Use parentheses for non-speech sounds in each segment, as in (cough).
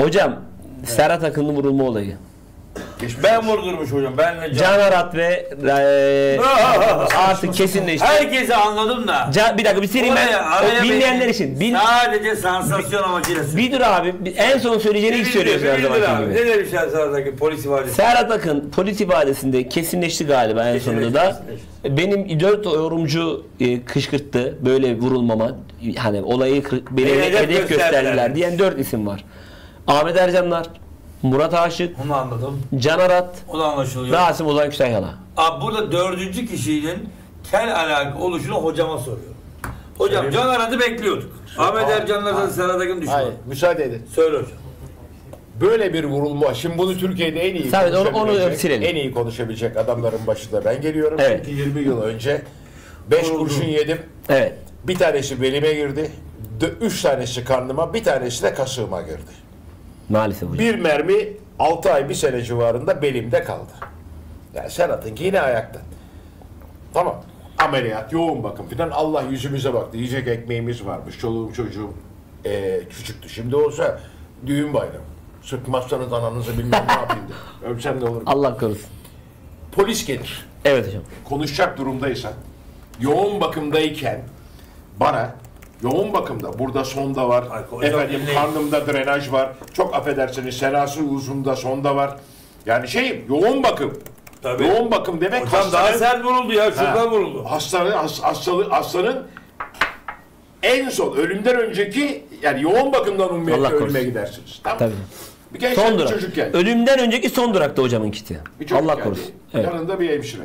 Hocam Serhat Akın'ın vurulma olayı. Ben vurdurmuş hocam. Ben Can Arat ve e, (laughs) artık kesinleşti. Herkesi anladım da. Can, bir dakika ben. Oraya, araya O bilmeyenler beni için. Bil, Sadece sansasyon amacıyla bir dur abi. Bir- En son söyleyeceğini ilk söylüyorsun her zamanki gibi. Ne demiş ya Serhat'taki polis ifadesi? Serhat Akın polis ifadesinde kesinleşti galiba en Kesinleşti, sonunda da. kesinleşti. Benim dört yorumcu e, kışkırttı böyle vurulmama. Hani olayı beni hedef, gösterdiler. diyen dört isim var. Ahmet Ercanlar, Murat Aşık, Onu anladım. Can Arat, O da anlaşılıyor. Rasim Ozan Kütahyalı. Abi burada dördüncü kişinin kel alaka oluşunu hocama soruyorum. Hocam Can Arat'ı bekliyorduk. Ahmet Ercan'la da Serhat Akın düşman. Hayır, müsaade edin. Söyle hocam. Böyle bir vurulma, şimdi bunu Türkiye'de en iyi Sabit, onu- onu konuşabilecek, silelim. en iyi konuşabilecek adamların başında ben geliyorum. Evet. Çünkü 20 yıl önce 5 kurşun yedim. Evet. Bir tanesi belime girdi. 3 tanesi karnıma, bir tanesi de kasığıma girdi. Maalesef hocam. Bir mermi 6 ay, bir sene civarında belimde kaldı. Yani Serhat'ınki yine ayakta. Tamam. Ameliyat, yoğun bakım filan. Allah yüzümüze baktı. Yiyecek ekmeğimiz varmış. Çoluğum çocuğum eee, küçüktü. Şimdi olsa düğün bayramı. Sıkmazsanız ananızı bilmem ne yapayım (laughs) de. Ölsem ne olur. Allah korusun. Polis gelir. Evet hocam. Konuşacak durumdaysan, yoğun bakımdayken bana yoğun bakımda burada sonda var. Ay, hocam efendim dinleyin. karnımda drenaj var. Çok affedersiniz senası uzunda sonda var. Yani şey yoğun bakım. Tabii. Yoğun bakım demek Hocam daha hastanın- sert vuruldu ya. Ha, Şuradan vuruldu. Hastanın, has, hastalı, hastanın en son ölümden önceki yani yoğun bakımdan korusun. ölüme gidersiniz. Tamam. Tabii. Bir genç Son bir durak. çocuk geldi. Ölümden önceki son durakta hocamın kiti. Allah geldi. korusun. Evet. Yanında bir hemşire.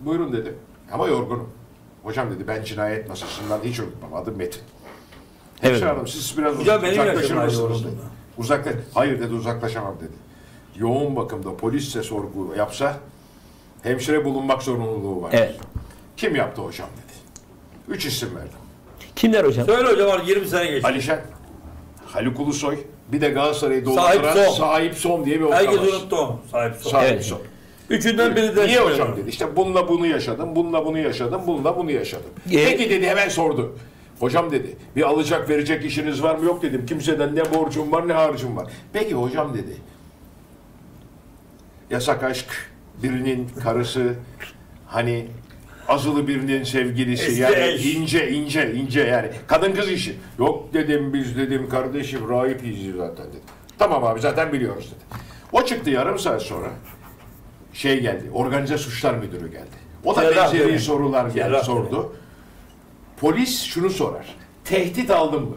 Buyurun dedi. Ama yorgunum. Hocam dedi ben cinayet masasından hiç unutmam. Adım Metin. Evet. Hemşire hanım siz biraz Hocam uzaklaşır mısınız? dedi. yorgunluğunda. Uzaklaş. Hayır dedi uzaklaşamam dedi. Yoğun bakımda polisse sorgu yapsa hemşire bulunmak zorunluluğu var. Evet. Kim yaptı hocam dedi. Üç isim verdim. Kimler hocam? Söyle hocam var 20 sene geçti. Alişen, Haluk Ulusoy, bir de Galatasaray'ı Sahip dolduran Son. Sahip Son diye bir orta Herkes unuttu onu. Sahip son. Sahip Evet. Son. Üçünden biri de Niye hocam dedi. İşte bununla bunu yaşadım, bununla bunu yaşadım, bununla bunu yaşadım. Ee, Peki dedi hemen sordu. Hocam dedi bir alacak verecek işiniz var mı? Yok dedim. Kimseden ne borcum var ne harcım var. Peki hocam dedi. Yasak aşk birinin karısı hani azılı birinin sevgilisi Eski yani eş. ince ince ince yani kadın kız işi. Yok dedim biz dedim kardeşim rahip izi zaten dedi. Tamam abi zaten biliyoruz dedi. O çıktı yarım saat sonra şey geldi. Organize suçlar müdürü geldi. O da Cerrah benzeri sorular geldi, Cerrah sordu. Polis şunu sorar. Tehdit aldın mı?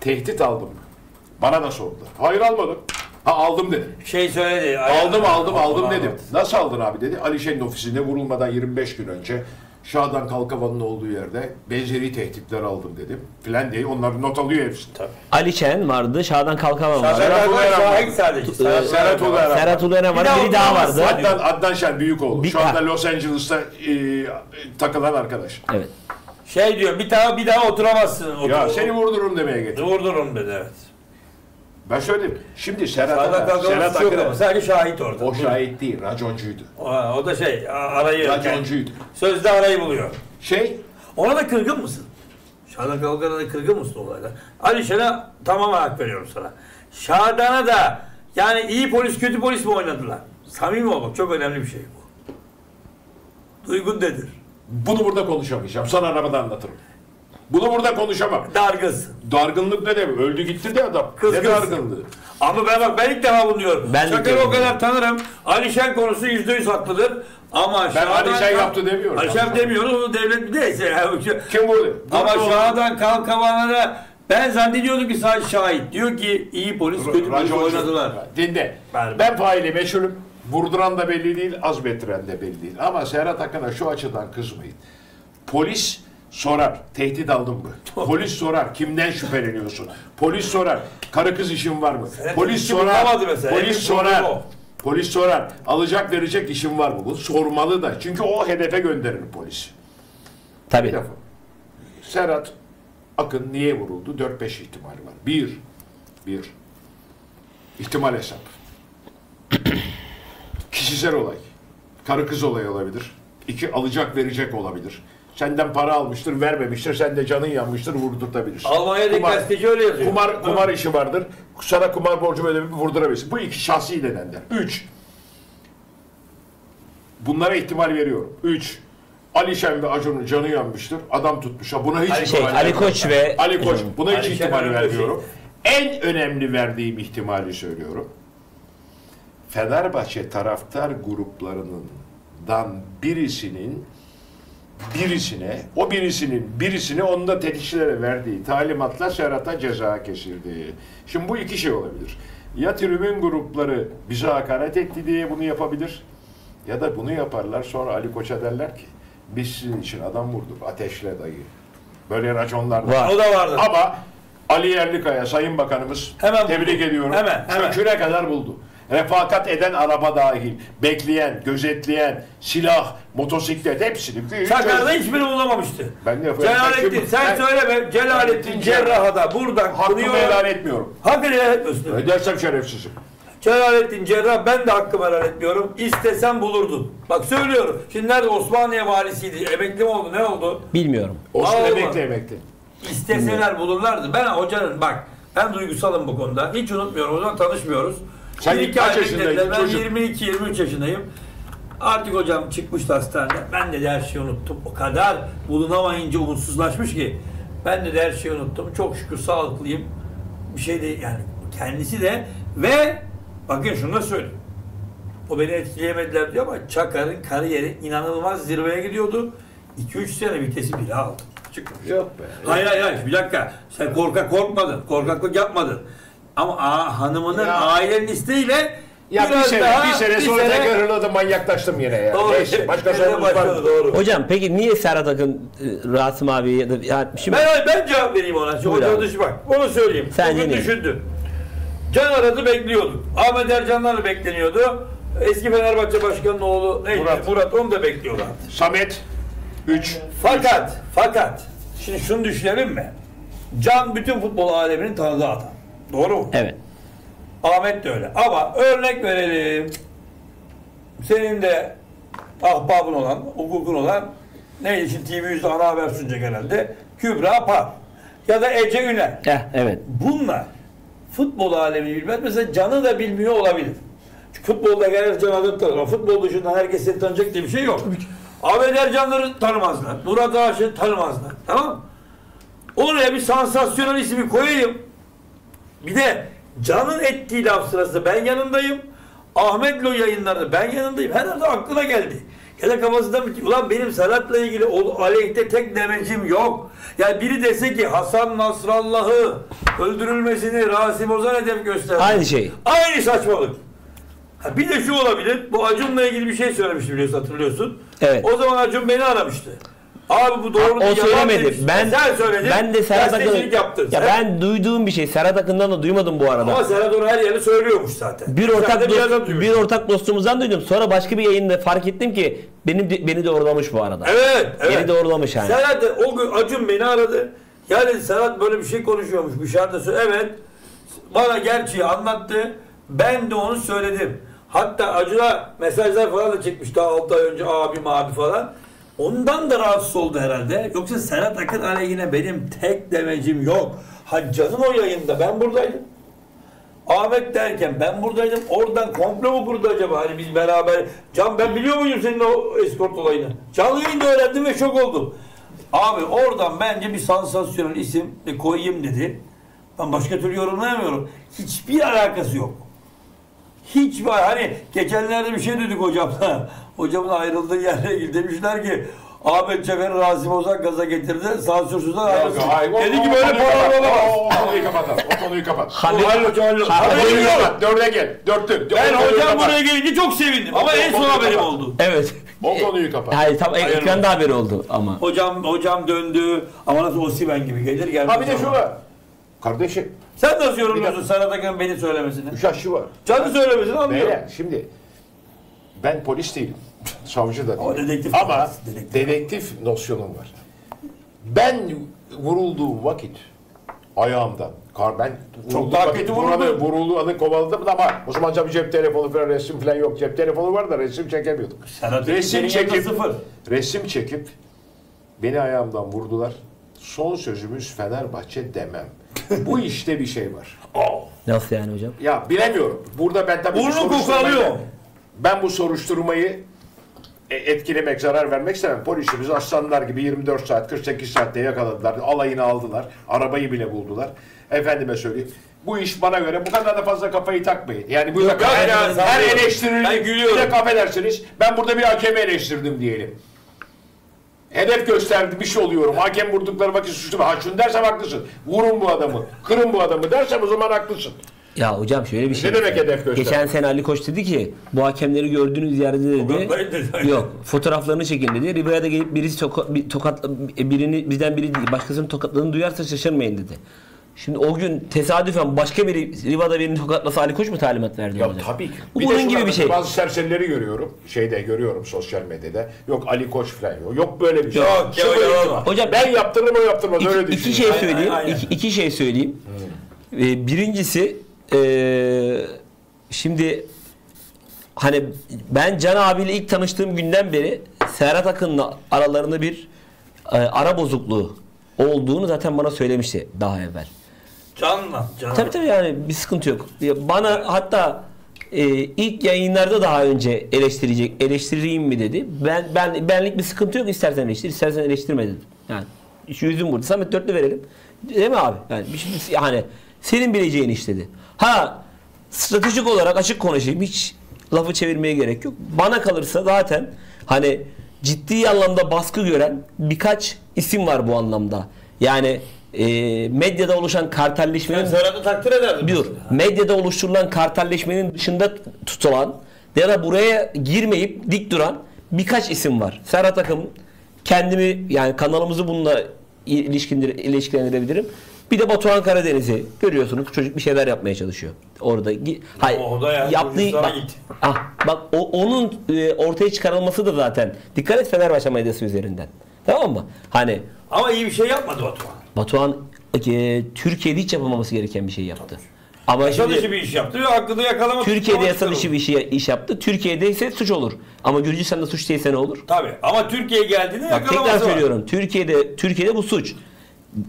Tehdit aldın mı? Bana da sordular. Hayır almadım. Ha aldım dedim. Şey söyledi. Aldım aldım aldım Aman dedim. Nasıl aldın abi dedi. Alişen'in ofisinde vurulmadan 25 gün önce Şadan Kalkavan'ın olduğu yerde benzeri tehditler aldım dedim. Filan diye onlar not alıyor hepsini. Ali Çen vardı. Şadan Kalkavan vardı. Serhat Ulueren Akın var. şahit sadece. Serhat Ulueren. Serhat Ulueren vardı. Biri daha vardı. Adnan, Adnan Şen Büyükoğlu. Bir- Şu anda. Los Angeles'ta e, takılan arkadaş. Evet. Şey diyor bir daha bir daha oturamazsın. Otur, Ya seni vurdururum demeye getirdim. Vurdurum dedi evet. Ben söyleyeyim. Şimdi Serhat, Serhat Akın sadece şahit orada. o şahit değil, raconcuydu. O, o da şey arayı. Raconcuydu. Sözde arayı buluyor. Şey, Ona da kırgın mısın? Şadan Kalkan'a da kırgın mısın olayda? Alişan'a tamam hak veriyorum sana. Şadan'a da yani iyi polis kötü polis mi oynadılar? Samimi olmak çok önemli bir şey bu. Duygun nedir? bunu burada konuşamayacağım. Sana arabada anlatırım. Bunu burada konuşamam. Dargınsın. Dargınlık ne demek? Öldü gitti de adam. Kızgınsın. Ne dargınlığı? Ama ben bak ben ilk defa bunu diyorum. Ben de Çakır'ı o kadar tanırım. Alişen konusu yüzde yüz haklıdır. Ama Ben Alişen yaptı demiyorum. Alişen demiyoruz onu devlet neyse. ya. Kim vurdu? Ama Kalkavan'a da ben zannediyordum ki sadece şahit. Diyor ki iyi polis kötü polis oynadılar. Dinle. Ben- Ben faili meşhurum. Vurduran da belli değil, azmettiren de belli değil. Ama Serhat Akın'a şu açıdan kızmayın. Polis sorar, tehdit aldın mı? (laughs) Polis sorar, kimden şüpheleniyorsun? Polis sorar, karı kız işin var mı? Polis sorar, polis sorar. Polis sorar, alacak verecek işin var mı? Bu sormalı da. Çünkü o hedefe gönderir polis. Bir Tabii. defa. Serhat Akın niye vuruldu? 4-5 ihtimali var. Bir, bir, ihtimal hesap. (clears throat) Kişisel olay. Karı kız olayı olabilir. İki, alacak verecek olabilir. Senden para almıştır, vermemiştir. Sen de canın yanmıştır, vurdurtabilirsin. Almanya'daki Kumar- gazeteci öyle yazıyor. Kumar, kumar işi vardır. Sana kumar borcu ödememi vurdurabilirsin. Bu iki şahsi nedenler. Üç. Bunlara ihtimal veriyorum. Üç. Ali Şen ve Acun'un canı yanmıştır. Adam tutmuş. Ha buna hiç Ali- Şey, ihtimal Ali. Koç ve Ali Koç. Buna hiç Ali Şen ihtimal vermiyorum. En önemli verdiğim ihtimali söylüyorum. Fenerbahçe taraftar gruplarından birisinin birisine, o birisinin birisine onda tetikçilere verdiği talimatla Serhat'a ceza kesildi. Şimdi bu iki şey olabilir. Ya tribün grupları bize hakaret etti diye bunu yapabilir. Ya da bunu yaparlar sonra Ali Koç'a derler ki biz sizin için adam vurduk ateşle dayı. Böyle raconlar Var. O da vardı. ama Ali Yerlikaya Sayın Bakanımız Hemen tebrik buldu. ediyorum. Hemen, hemen. Köküne kadar buldu. Refakat eden araba dahil, bekleyen, gözetleyen, silah, motosiklet hepsini. Sakar'da hiçbirini bulamamıştı. Ben de yapıyorum. Celalettin Ben- sen ben- söyleme. Celalettin Cerrah'a da buradan Hakkımı kınıyorum. helal etmiyorum. Hakkını helal etmiyorsun. Ödersem şerefsizim. Celalettin Cerrah ben de hakkımı helal etmiyorum. İstesen bulurdun. Bak söylüyorum. Şimdi nerede Osmaniye valisiydi. Emekli mi oldu ne oldu? bilmiyorum. Vallahi. emekli emekli. İsteseler bulurlardı. Ben hocanın bak ben duygusalım bu konuda. Hiç unutmuyorum. O zaman tanışmıyoruz. Sen iki kaç ay yaşındaydın. Ben çocuk? 22-23 yaşındayım. Artık hocam çıkmıştı hastanede. Ben de her şeyi unuttum. O kadar bulunamayınca umutsuzlaşmış ki. Ben de her şeyi unuttum. Çok şükür sağlıklıyım. Bir şey de yani kendisi de ve bakın şunu da söyleyeyim. O beni etkileyemediler diyor ama Çakar'ın kariyeri inanılmaz zirveye gidiyordu. 2-3 sene vitesi bile aldı. Çıkmış. Yok be. Hayır hayır hayır bir dakika. Sen korkak korkmadın. Korkaklık yapmadın. Ama aa, hanımının Ya. ailenin isteğiyle Ya bir biraz sene, daha, bir sene sonra tekrar hırladım manyaklaştım yine ya. Doğru. Neyse başka sorunuz var mı? Doğru. Hocam peki niye Serhat Akın e, Rasim abi ya da yani şimdi Ben, ben cevap vereyim ona. Şu Buyur hoca abi. dışı bak. Onu söyleyeyim. Sen Bugün yine. düşündü. Can aradı bekliyorduk. Ahmet Ercanlar'la bekleniyordu. Eski Fenerbahçe Başkanı'nın oğlu neydi? Murat. Murat. onu da bekliyorlar. Samet 3. Fakat, fakat şimdi şunu düşünelim mi? Can bütün futbol aleminin tanıdığı adam. Doğru mu? evet. Ahmet de öyle. Ama örnek verelim. Senin de ahbabın olan, hukukun olan neydi şimdi TV yüzde ana haber sunacak herhalde. Kübra Par. Ya da Ece Üner. Heh, evet. Bunlar futbol alemini bilmez. Mesela Can'ı da bilmiyor olabilir. Çünkü futbolda herkes Can adını tanır. Futbol dışında herkes seni tanıyacak diye bir şey yok. Ahmet Ercanları tanımazlar. Murat Ağaç'ı tanımazlar. Tamam mı? Oraya bir sansasyonel ismi koyayım. Bir de Can'ın ettiği laf sırasında ben yanındayım. Ahmet'le o yayınlarda ben yanındayım. Herhalde aklına geldi. Ya da kafasında ulan benim Serhat'la ilgili o aleyhte tek demecim yok. Yani biri dese ki Hasan Nasrallah'ı öldürülmesini Rasim Ozan hedef gösterdi. Aynı şey. Aynı saçmalık. Ha bir de şu olabilir. Bu Acun'la ilgili bir şey söylemişti biliyorsun hatırlıyorsun. Evet. O zaman Acun beni aramıştı. Abi bu doğru O değil, yalan söylemedi. demişti. Ben Sen söyledin. ben de Serhat Akın yaptın. Ya Sen- ben duyduğum bir şey. Serhat Akın'dan da duymadım bu arada. Ama Serhat onu her yerde söylüyormuş zaten. bir ortak bir yerden dost, bir ortak dostumuzdan duydum. Sonra başka bir yayında fark ettim ki benim de- beni doğrulamış bu arada. Evet, evet. Beni doğrulamış yani. Serhat o gün Acun beni aradı. Ya dedi Serhat böyle bir şey konuşuyormuş. Dışarıda söyle. Evet. Bana gerçeği anlattı. Ben de onu söyledim. Hatta Acun'a mesajlar falan da çekmiş daha 6 ay önce abim abi falan. Ondan da rahatsız oldu herhalde. Yoksa Serhat Akın aleyhine benim tek demecim yok. Ha canım o yayında ben buradaydım. Ahmet derken ben buradaydım. Oradan komplo mu kurdu acaba? Hani biz beraber... Can ben biliyor muyum senin o eskort olayını? Canlı yayında öğrendim ve şok oldum. Abi oradan bence bir sansasyonel isim koyayım dedi. Ben başka türlü yorumlayamıyorum. Hiçbir alakası yok. Hiç var. Hani geçenlerde bir şey dedik hocamla. (laughs) Hocamın ayrıldığı yerle ilgili (laughs) demişler ki Ahmet Çefer Rasim Ozan gaza getirdi. Sansürsüzden ayrılsın. Dedi ki böyle kapat. olamaz. O- konuyu kapatalım. O konuyu kapat. (laughs) Halil Hoca, Halil Hoca. Yok. kapat. Dörde gel. Dörtte. Ben hocam kapat. buraya gelince çok sevindim. Ama en son haberim kapat. oldu. Evet. O konuyu kapat. Hayır tam Hayır, ekranda haberi oldu ama. Hocam hocam döndü. Ama nasıl Osimen gibi gelir gelmez. Ha bir de şu var. Kardeşim, Sen nasıl yorumluyorsun. Serhat Akın beni söylemesini? Uşak şu var. Canı söylemesini anlıyorum. Beyler şimdi ben polis değilim. (laughs) Savcı da O değilim. dedektif Ama polis, dedektif. dedektif. nosyonum var. Ben vurulduğum vakit ayağımda Kar ben vurulduğum daha vakit kötü vuruldu. vuruldu. Vurulduğu anı kovaladım ama o zaman tabii cep telefonu falan resim falan yok. Cep telefonu var da resim çekemiyorduk. Serhat Akın resim senin yanında çekip sıfır. resim çekip Beni ayağımdan vurdular. Son sözümüz Fenerbahçe demem. (laughs) Bu işte bir şey var. Nasıl yani hocam? Ya bilemiyorum. Burada ben tabii bu Burnu kokalıyor. Ben bu soruşturmayı e, etkilemek, zarar vermek istemem. Polisimiz aslanlar gibi 24 saat, 48 saatte yakaladılar. Alayını aldılar. Arabayı bile buldular. Efendime söyleyeyim. Bu iş bana göre bu kadar da fazla kafayı takmayın. Yani burada Yok, her, ben her sanmıyorum. eleştirilir. Ben gülüyorum. Bir de affedersiniz. Ben burada bir hakemi eleştirdim diyelim. Hedef göstermiş oluyorum. Hakem vurdukları vakit suçlu. Ha şunu dersem haklısın. Vurun bu adamı. Kırın bu adamı dersem o zaman haklısın. Ya hocam şöyle bir şey. Ne demek hedef göster? Geçen sene Ali Koç dedi ki bu hakemleri gördüğünüz yerde dedi. Yok fotoğraflarını çekin dedi. Riva'da gelip birisi toka- bir tokat birini bizden biri değil başkasının tokatladığını duyarsa şaşırmayın dedi. Şimdi o gün tesadüfen başka biri Riva'da birini tokatlasa Ali Koç mu talimat verdi? Ya hocam? tabii ki. Bu Bir bunun gibi bir şey. Bazı serserileri görüyorum. Şeyde görüyorum sosyal medyada. Yok Ali Koç falan yok. Yok böyle bir şey. Yok, Şey yok, yok. Hocam ben yaptırırım o yaptırmaz öyle İki, düşün. iki şey Aynen, söyleyeyim. aynen. İki, iki şey söyleyeyim. Ee, birincisi ee, şimdi hani ben Can abiyle ilk tanıştığım günden beri Serhat Akın'la aralarında bir ee, ara bozukluğu olduğunu zaten bana söylemişti daha evvel. Canla. Canla. Tabii tabii yani bir sıkıntı yok. Bana hatta e, ilk yayınlarda daha önce eleştirecek eleştireyim mi dedi. Ben ben benlik bir sıkıntı yok istersen eleştir istersen eleştirme dedim. Yani şu yüzüm burada. Samet dörtlü verelim. Değil mi abi? Yani bir şey, yani senin bileceğin iş dedi. Ha stratejik olarak açık konuşayım. Hiç lafı çevirmeye gerek yok. Bana kalırsa zaten hani ciddi anlamda baskı gören birkaç isim var bu anlamda. Yani e, medyada oluşan kartelleşmenin Serhat'ı takdir ederdim. bir dur. Medyada oluşturulan kartelleşmenin dışında tutulan ya da buraya girmeyip dik duran birkaç isim var. Serhat Akın kendimi yani kanalımızı bununla ilişkindir, ilişkilendirebilirim. Bir de Batuhan Karadeniz'i görüyorsunuz çocuk bir şeyler yapmaya çalışıyor. Orada hayır O da yani yaptığı bak, ah, bak o, onun e, ortaya çıkarılması da zaten dikkat et Fenerbahçe medyası üzerinden. Tamam mı? Hani Ama iyi bir şey yapmadı Batuhan. Batuhan e, Türkiye'de hiç yapamaması gereken bir şey yaptı. Ama Yasa şimdi dışı bir iş yaptı ve hakkında yakalama Türkiye'de tutuklama yasa dışı bir şey iş yaptı. Türkiye'de ise suç olur. Ama Gürcistan'da suç değilse ne olur? Tabii ama Türkiye'ye geldiğinde Bak tekrar yakalaması var. söylüyorum. Türkiye'de Türkiye'de bu suç.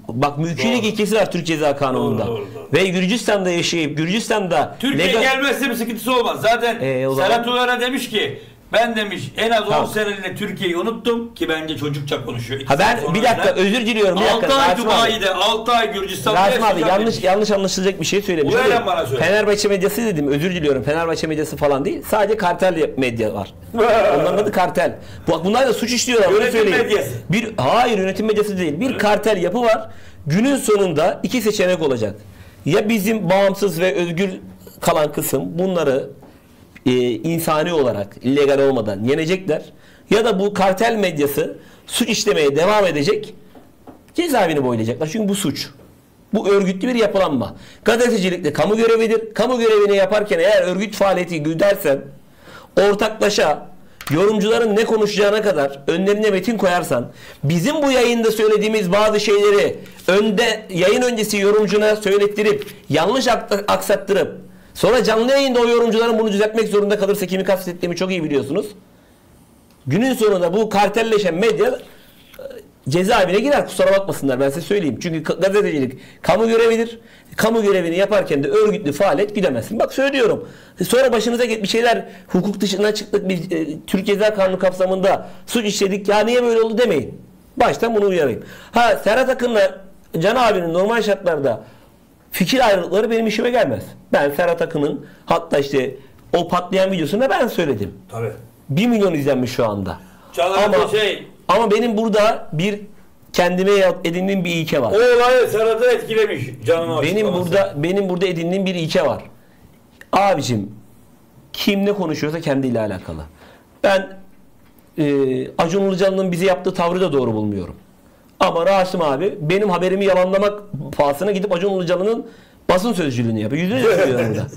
Bak Doğru. ilkesi var Türk Ceza Kanunu'nda. Doğru, doğru, doğru. Ve Gürcistan'da yaşayıp Gürcistan'da Türkiye legal- gelmezse bir sıkıntısı olmaz. Zaten Ee, Serhat Ular'a demiş ki ben demiş en az 10 Tamam. Türkiye'yi unuttum ki bence çocukça konuşuyor. İki Ha ben bir dakika falan. özür diliyorum bir dakika. 6 ay. Dubai'de 6 ay Gürcistan'da Rasim abi yanlış demiş. yanlış anlaşılacak bir şey söylemiş. Uyar Değil. lan bana söyle. Fenerbahçe medyası dedim. Özür diliyorum. Fenerbahçe medyası falan değil. Sadece kartel medya var. (laughs) Onların adı kartel. Bak bunlar da suç işliyorlar. Yönetim medyası. Bir hayır yönetim medyası değil. Bir kartel yapı var. Günün sonunda iki seçenek olacak. Ya bizim bağımsız ve özgür kalan kısım bunları e, insani olarak illegal olmadan yenecekler. Ya da bu kartel medyası suç işlemeye devam edecek. Cezaevini boylayacaklar. Çünkü bu suç. Bu örgütlü bir yapılanma. Gazetecilik de kamu görevidir. Kamu görevini yaparken eğer örgüt faaliyeti güdersen ortaklaşa yorumcuların ne konuşacağına kadar önlerine metin koyarsan bizim bu yayında söylediğimiz bazı şeyleri önde yayın öncesi yorumcuna söylettirip yanlış ak- aksattırıp sonra canlı yayında o yorumcuların bunu düzeltmek zorunda kalırsa kimi kastettiğimi çok iyi biliyorsunuz. Günün sonunda bu kartelleşen medya cezaevine girer kusura bakmasınlar ben size söyleyeyim. Çünkü gazetecilik kamu görevidir. Kamu görevini yaparken de örgütlü faaliyet güdemezsin. Bak söylüyorum. Sonra başınıza bir şeyler hukuk dışına çıktık. Bir, e, Türk Ceza Kanunu kapsamında suç işledik. Ya niye böyle oldu demeyin. Baştan bunu uyarayım. Ha Serhat Akın'la Can abinin normal şartlarda fikir ayrılıkları benim işime gelmez. Ben Serhat Akın'ın hatta işte o patlayan videosunda ben söyledim. Tabii. 1 milyon izlenmiş şu anda. Canan Ama- şey Ama benim burada bir kendime edindiğim bir ilke var. o olay Serhat'ı etkilemiş. Canım Benim burada benim burada edindiğim bir ilke var. Abicim kim ne konuşuyorsa kendiyle alakalı. Ben e, Acun Ilıcalı'nın bize yaptığı tavrı da doğru bulmuyorum. Ama Rasim abi benim haberimi yalanlamak pahasına gidip Acun Ilıcalı'nın basın sözcülüğünü yapıyor. Yüzde yüz (laughs) söylüyorum burada.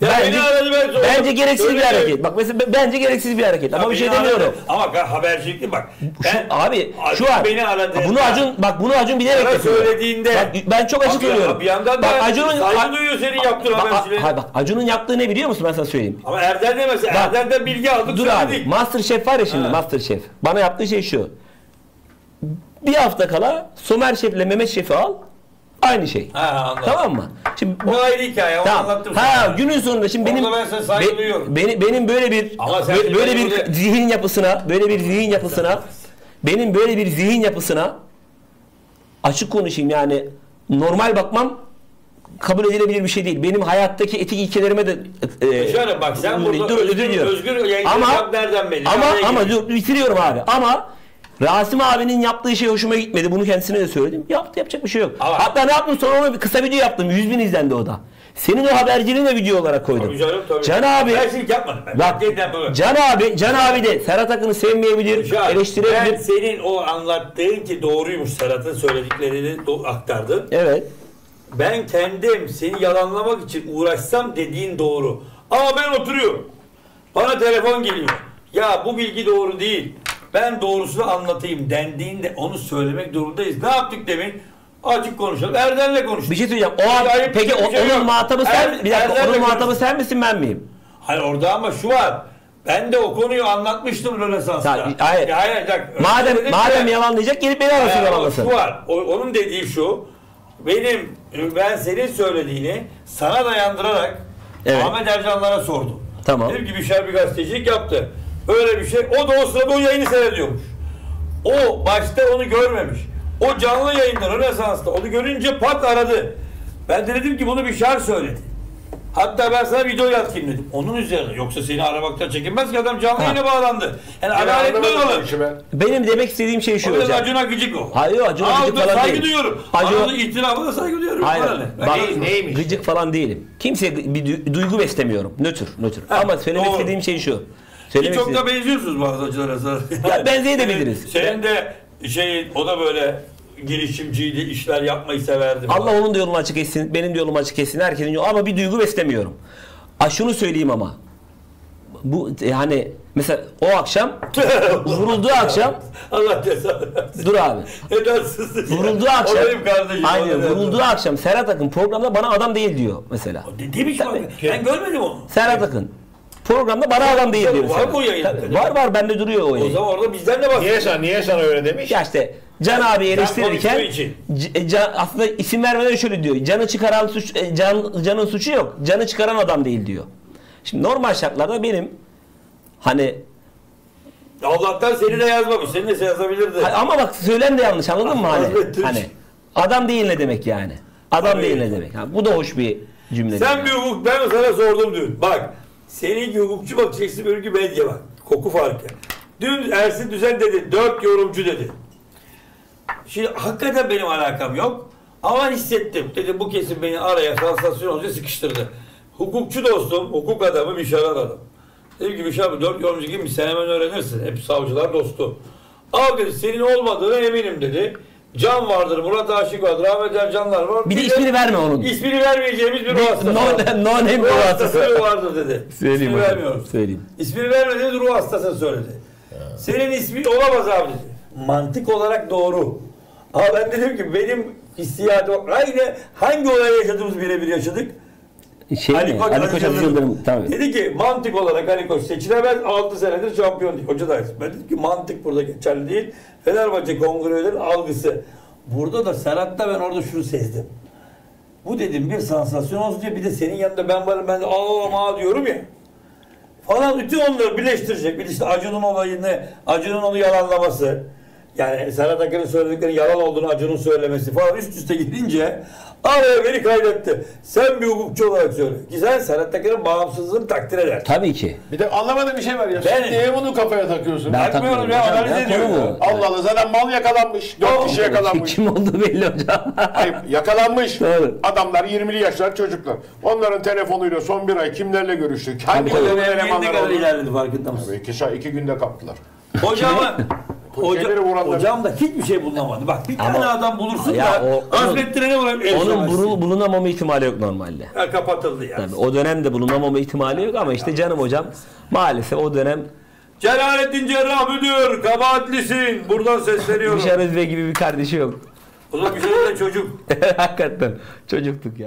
Ya beni aradı, ben bence gereksiz Öyle bir hareket. Bak mesela be- bence gereksiz bir hareket. Ama bir şey aradı. demiyorum. Ama habercilikli bak. Şu, abi Acun şu an beni aradı. bunu Acun bak bunu Acun bilerek yapıyor. söylediğinde- Bak, ben çok açık Bak ya, söylüyorum. bir yandan da bak, Acun'un saygı duyuyor senin yaptığın bak, haberciliğe. hayır bak Acun'un yaptığı ne biliyor musun ben sana söyleyeyim. Ama Erdem de mesela Bak, Erdem'den bilgi aldık Dur söyledik. abi Master Chef var ya şimdi Ha. Master Chef. Bana yaptığı şey şu. Bir hafta kala Somer Şef'le Mehmet Şef'i al. Aynı şey. Ha anladım. Tamam mı? Şimdi Bu ayrı hikaye. Onu Tamam. anlattım Ha sana. günün sonunda şimdi benim Orada ben sana saygı duyuyorum. beni- benim böyle bir Ama böyle bir burada- zihin yapısına, böyle bir zihin yapısına benim böyle bir zihin yapısına açık konuşayım yani normal bakmam kabul edilebilir bir şey değil. Benim hayattaki etik ilkelerime de e, Şöyle bak sen burada dur, özgür, özgür yayıncılık Ama- nereden belli? Ama ama dur bitiriyorum abi. Ama Rasim abinin yaptığı şey hoşuma gitmedi. Bunu kendisine de söyledim. Yaptı yapacak bir şey yok. Ama- Hatta ne yaptım sonra ona bir kısa video yaptım. 100 bin izlendi o da. Senin o haberciliğini de video olarak koydum. Tabii canım, tabii. Can abi Ben şey yapmadım ben. Bak böyle. Can abi Can abi de Serhat Akın'ı sevmeyebilir, Şu an Ben eleştirebilir. senin o anlattığın ki doğruymuş Serhat'ın söylediklerini do- aktardın. Evet. Ben kendim seni yalanlamak için uğraşsam dediğin doğru. Ama ben oturuyorum. Bana telefon geliyor. Ya bu bilgi doğru değil. Ben doğrusunu anlatayım dendiğinde onu söylemek durumundayız. Ne yaptık demin? Açık konuşalım. Erdem'le konuştuk. Bir şey söyleyeceğim. O an, Ayıp peki o- şey onun yok. muhatabı sen Er- bir dakika Erdem'le onun muhatabı sen misin ben miyim? Hayır orada ama şu var. Ben de o konuyu anlatmıştım Rönesans'ta. Ya, hayır. Ya, hayır, bak, Madem madem yalanlayacak gelip beni arasın Ee, yalanlasın. Şu var. O- onun dediği şu. Benim ben senin söylediğini sana dayandırarak Evet. Ahmet Ercanlara sordum. Tamam. Dedim ki Bişar bir gazetecilik yaptı. Öyle bir şey. O da o sırada o yayını seyrediyormuş. O başta onu görmemiş. O canlı yayında Rönesans'ta onu görünce pat aradı. Ben de dedim ki bunu Bişar söyledi. Hatta ben sana video atayım dedim. Onun üzerine. Yoksa seni aramaktan çekinmez ki adam canlı yayına bağlandı. Yani bu işi ben. Benim demek istediğim şey şu O biraz hocam. Acun'a gıcık o. Hayır Acun Aa, gıcık falan saygı değil. duyuyorum. Acun- Acun... ihtilafına saygı duyuyorum. Hayır. Bana ne? Ben Bak, neyim? neymiş? Gıcık falan değilim. Kimseye bir du- duygu beslemiyorum. Nötr, nötr. Ha, Ama söylemek doğru. istediğim şey şu. Söylemek çok da benziyorsunuz bazı acılara sonra. Ya benzeyebiliriz. Senin de şey o da böyle girişimciydi, işler yapmayı severdi. Allah onun da yolunu açık etsin, benim de yolumu açık etsin, herkesin yolu ama bir duygu beslemiyorum. A şunu söyleyeyim ama. Bu yani mesela o akşam (laughs) vurulduğu akşam Allah versin. dur abi. Ya. Vurulduğu O akşam benim kardeşim. Aynen o vurulduğu akşam Serhat Akın programda bana adam değil diyor mesela. kardeşim. Demiş. Tabii. Ben görmedim onu. Serhat Akın programda bana adam değil diyor. Var mı o yayın? Tabii, Var var bende duruyor o O yayın. zaman orada bizden de bahsediyor. Niye sana, niye sana öyle demiş? Ya işte Can abi eleştirirken. C- Can, aslında isim vermeden şöyle diyor. Canı çıkaran suç e, can, canın suçu yok. Canı çıkaran adam değil diyor. Şimdi normal şartlarda benim hani Allah'tan seni de yazmamış. Seni de yazabilirdi. Ha- ama bak söylen de yanlış anladın mı hani? Hani adam değil ne demek yani? Adam Tabii. değil ne demek? Ha, bu da hoş bir cümle. Sen bir hukuk, ben sana sordum dün. Bak, seninki hukukçu bakış açısı benimki medya bak. Koku farkı. Dün Ersin Düzen dedi, dört yorumcu dedi. Şimdi hakikaten benim alakam yok. Ama hissettim. Dedi bu kesim beni araya sansasyon olunca sıkıştırdı. Hukukçu dostum, hukuk adamı Bişar aradım. Dedim ki Bişar bu dört yorumcu kimmiş sen hemen öğrenirsin. Hep savcılar dostu. Abi senin olmadığına eminim dedi. Can vardır, Murat Aşık vardır, Ahmet Ercanlar var. Bir de ismini verme onun. İsmini vermeyeceğimiz bir ruh hastası. no, no name Ruh hastası hastası. vardır dedi. (laughs) Söyleyeyim İsmini hocam, vermiyorum. Söyleyeyim. İsmini vermedi ruh hastasını söyledi. Senin ismin olamaz abi dedi. Mantık olarak doğru. Ama ben dedim ki benim hissiyatım aynı hangi olayı yaşadığımız birebir yaşadık. Şey mi? Ali Koç Aziz Yıldırım. Tabii. Dedi ki mantık olarak Ali Koç seçilemez 6 senedir şampiyon değil. Hoca da ben dedim ki mantık burada geçerli değil. Fenerbahçe kongrelerinin algısı. Burada da Serhat'ta ben orada şunu sezdim. Bu dedim bir sansasyon olsun diye bir de senin yanında ben varım ben de aa ma diyorum ya. Falan bütün onları birleştirecek. Bir işte Acun'un olayını, Acun'un onu yalanlaması. Yani Serhat Akın'ın söylediklerinin yalan olduğunu Acun'un söylemesi falan üst üste gidince araya beni kaydetti. Sen bir hukukçu olarak söyle. Ki sen Serhat Akın'ın bağımsızlığını takdir eder. Tabii ki. Bir de anlamadığım bir şey var ya. Ben- Sen niye bunu kafaya takıyorsun? Ben Takmıyorum ya, hocam. analiz ediyorum. Allah Allah zaten mal yakalanmış. Dört kişi yakalanmış. Kim olduğu belli hocam. Hayır yakalanmış. Doğru. Adamlar 20'li yaşlar çocuklar. Onların telefonuyla son bir ay kimlerle görüştük? Hangi Tabii, tabii. elemanlar kadar oldu? ilerledi farkında mısın? İki, saat- iki günde kaptılar. Hocama Hoca, hocam da hiçbir şey bulunamadı. Bak bir tane Ama- adam bulursun Ya da o- onun- azmettirene el Onun bulun- bulunamama ihtimali yok normalde. Ha, kapatıldı ya. Tabii, o dönemde bulunamama ihtimali yok ama işte canım hocam maalesef o dönem Celalettin Cerrah müdür, kabahatlisin. Buradan sesleniyorum. Özbey gibi bir kardeşi yok. O zaman bir şey çocuk. (laughs) Hakikaten çocuktuk ya.